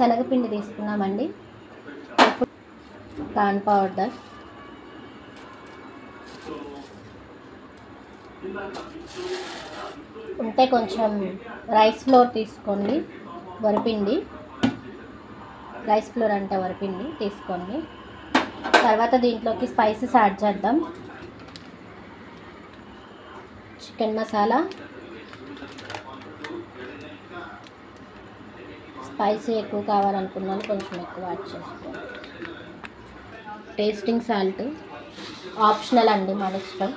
శనగపిండి తీసుకున్నామండి. Corn powder. ఉంటే కొంచెం రైస్ ఫ్లోర్ తీసుకోండి వరిపిండి. రైస్ ఫ్లోర్ అంటే వరిపిండి తీసుకోండి. తర్వాత దీంట్లోకి స్పైసెస్ యాడ్ చేద్దాం. చికెన్ మసాలా. స్పైసీ ఎక్కువ కావాలనుకున్నాను కొంచెం ఎక్కువ యాడ్ చేసుకోండి టేస్టింగ్ సాల్ట్ ఆప్షనల్ అండి మన ఇష్టం.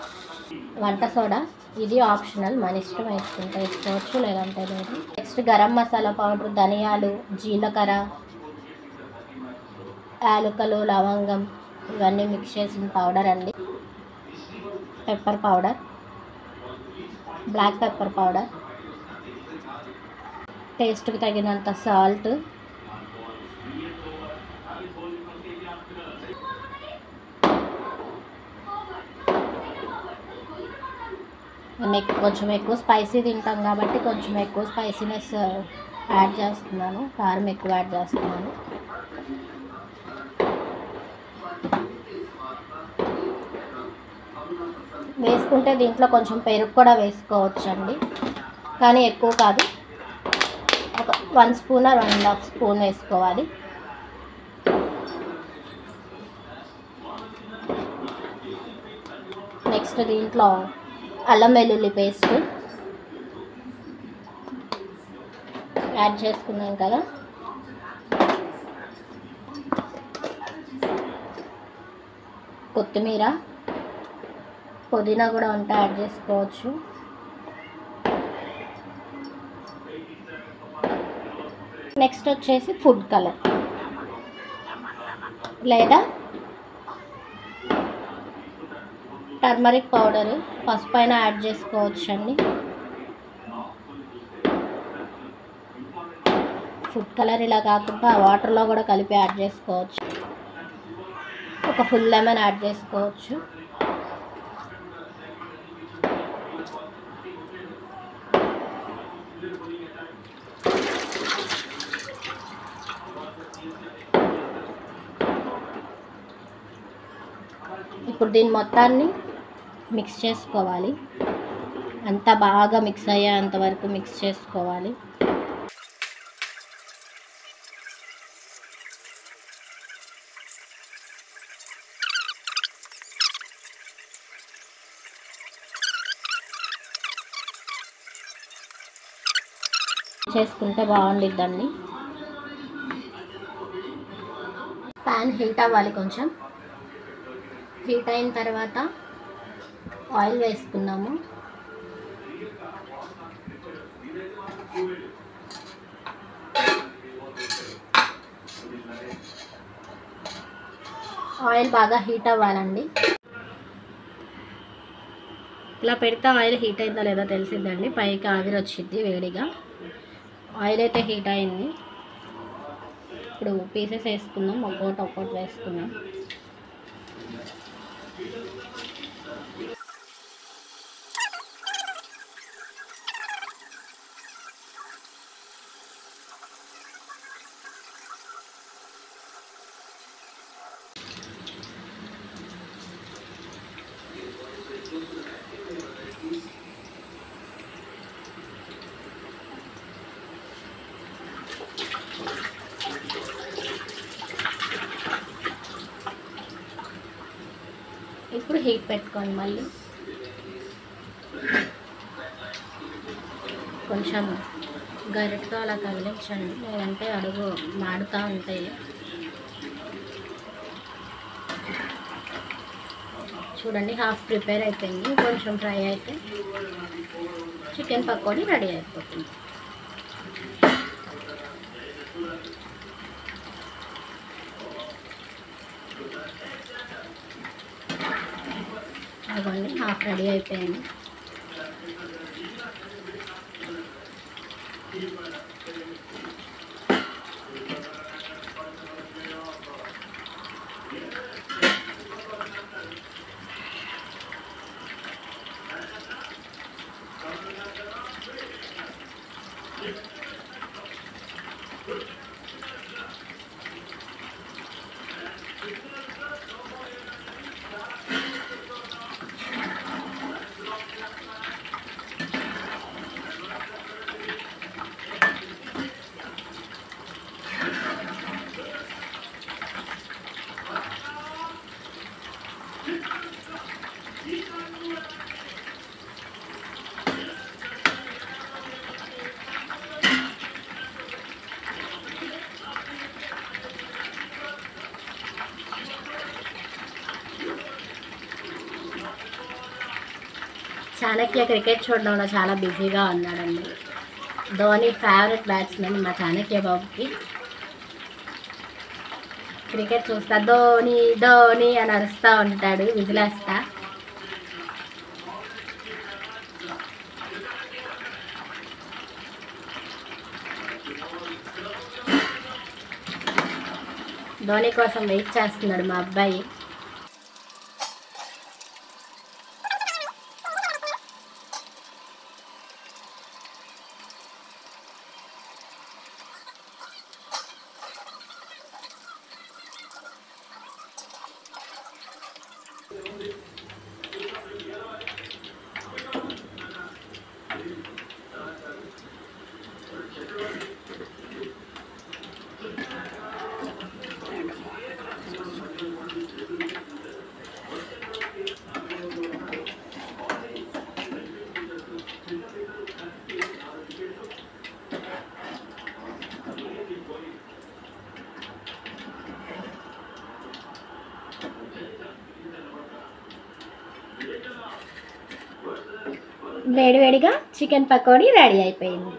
వంట సోడా ఇది ఆప్షనల్ మన ఇష్టం వేసుకుంటే వేసుకోవచ్చు లేదంటే లేదు. నెక్స్ట్ గరం మసాలా పౌడర్ ధనియాలు జీలకర్ర యాలకులు లవంగం ఇవన్నీ మిక్స్ చేసిన పౌడర్ అండి. Pepper powder black pepper powder టేస్ట్కి తగినంత సాల్ట్. మేము కొంచెం ఎక్కువ స్పైసీ తింటాం కాబట్టి కొంచెం ఎక్కువ స్పైసీనెస్ యాడ్ చేస్తున్నాను. కారం ఎక్కువ యాడ్ చేస్తున్నాను. వేసుకుంటే దీంట్లో కొంచెం పెరుగు కూడా వేసుకోవచ్చండి. కానీ ఎక్కువ కాదు. One spoon one and half spoon వేసుకోవాలి. నెక్స్ట్ దీంట్లో అల్లం వెల్లుల్లి పేస్ట్ యాడ్ చేసుకున్నాం కదా. కొత్తిమీర పుదీనా కూడా ఉంటే యాడ్ చేసుకోవచ్చు. నెక్స్ట్ వచ్చేసి ఫుడ్ కలర్ లేదా టర్మరిక్ పౌడర్ పసుపు అయినా యాడ్ చేసుకోవచ్చండి. ఫుడ్ కలర్ ఇలా కాకుండా వాటర్లో కూడా కలిపి యాడ్ చేసుకోవచ్చు. ఒక ఫుల్ లెమన్ యాడ్ చేసుకోవచ్చు. ఇప్పుడు దీని మొత్తాన్ని మిక్స్ చేసుకోవాలి. అంతా బాగా మిక్స్ అయ్యేంత వరకు మిక్స్ చేసుకోవాలి. చేసుకుంటే బాగుండిద్దండి ప్యాన్ హీట్ అవ్వాలి కొంచెం. హీట్ అయిన తర్వాత ఆయిల్ వేసుకున్నాము. ఆయిల్ బాగా హీట్ అవ్వాలండి. ఇలా పెడితే ఆయిల్ హీట్ అయిందో లేదో తెలిసిందండి. పైకి ఆవిరి వచ్చింది వేడిగా. ఆయిల్ అయితే హీట్ అయింది. ఇప్పుడు పీసెస్ వేసుకుందాం. ఒక్కోటి ఒక్కోటి వేసుకున్నాం హీట్ పెట్టుకోండి మళ్ళీ. కొంచెం గరిటతో అలా కదిలించండి లేదంటే అడుగు మాడుతూ ఉంటాయి. చూడండి హాఫ్ ప్రిపేర్ అయిపోయింది కొంచెం ఫ్రై అయితే చికెన్ పకోడీ రెడీ అయిపోతుంది. అదిగోండి హాఫ్ రెడీ అయిపోయింది. చాణక్య క్రికెట్ చూడడంలో చాలా బిజీగా ఉన్నాడండి. ధోని ఫేవరెట్ బ్యాట్స్మెన్ మా చాణక్య బాబుకి. క్రికెట్ చూస్తా ధోని ధోని అని అరుస్తూ ఉంటాడు విజిలేస్తా. ధోని కోసం వెయిట్ చేస్తున్నాడు మా అబ్బాయి. వేడివేడిగా చికెన్ పకోడీ రెడీ అయిపోయింది.